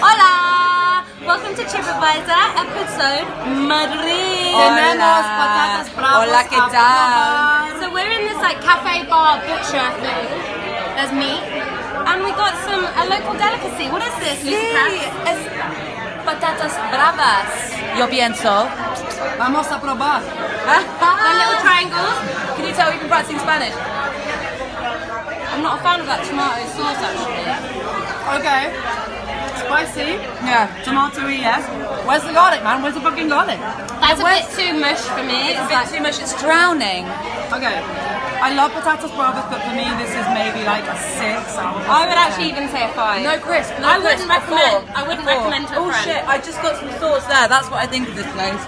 Hola! Welcome to Chip Advisor, episode Madrid. Tenemos patatas bravas Hola, ¿qué tal? So we're in this like cafe bar butcher thing. There's meat. And we got some a local delicacy. What is this, Sí, es patatas bravas. Yo pienso. Vamos a probar. The little triangles. Can you tell we've been practicing Spanish? I'm not a fan of that tomato sauce actually. Okay. Spicy. Yeah. Tomatoey, yes. Where's the garlic, man? Where's the fucking garlic? That's a bit too mush for me. It's It's a bit like too much. It's drowning. Okay. I love patatas bravas, but for me this is maybe like a six. I would, I would actually even say a five. No crisp. No I crisp. wouldn't recommend. I wouldn't recommend to a Oh friend. shit! I just got some thoughts there. That's what I think of this place.